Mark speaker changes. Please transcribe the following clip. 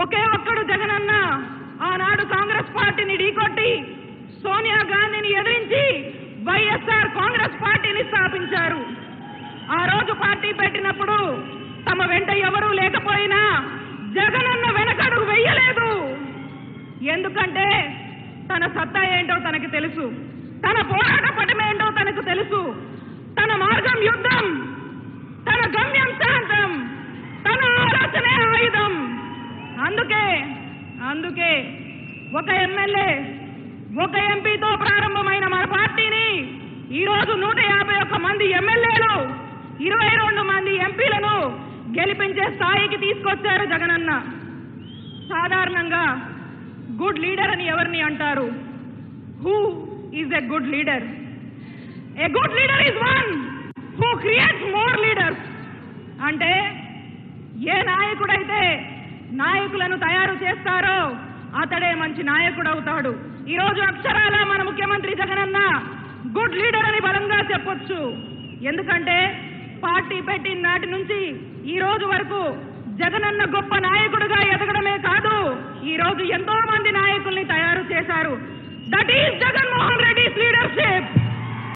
Speaker 1: ఒకే ఒక్కడు జగనన్న. ఆనాడు కాంగ్రెస్ పార్టీని ఢీకొట్టి సోనియా గాంధీని ఎదిరించి వైఎస్ఆర్ కాంగ్రెస్ పార్టీని స్థాపించారు. ఆ రోజు పార్టీ పెట్టినప్పుడు తమ వెంట ఎవరూ లేకపోయినా జగనన్న వెనకడుగు వెయ్యలేదు ఎందుకంటే తన సత్తా ఏంటో తనకి తెలుసు. తన పోరాట పటమేంటో తనకు తెలుసు. తన మార్గం యుద్ధం. అందుకే అందుకే ఒక ఎమ్మెల్యే ఒక ఎంపీతో ప్రారంభమైన మన పార్టీని ఈరోజు నూట యాభై ఒక్క మంది ఎమ్మెల్యేలు ఇరవై రెండు మంది ఎంపీలను గెలిపించే స్థాయికి తీసుకొచ్చారు జగనన్న. సాధారణంగా గుడ్ లీడర్ అని ఎవరిని అంటారు? Who is a good leader a good leader is one who creates more leaders అంటే ఏ నాయకుడైతే నాయకులను తయారు చేస్తారో అతడే మంచి నాయకుడు అవుతాడు ఈ రోజు అక్షరాల మన ముఖ్యమంత్రి జగనన్న గుడ్ లీడర్ అని బలంగా చెప్పొచ్చు. ఎందుకంటే పార్టీ పెట్టిన నాటి నుంచి ఈ రోజు వరకు జగనన్న గొప్ప నాయకుడుగా ఎదగడమే కాదు ఈ రోజు ఎంతో మంది నాయకుల్ని తయారు చేశారు. That is Jaganmohan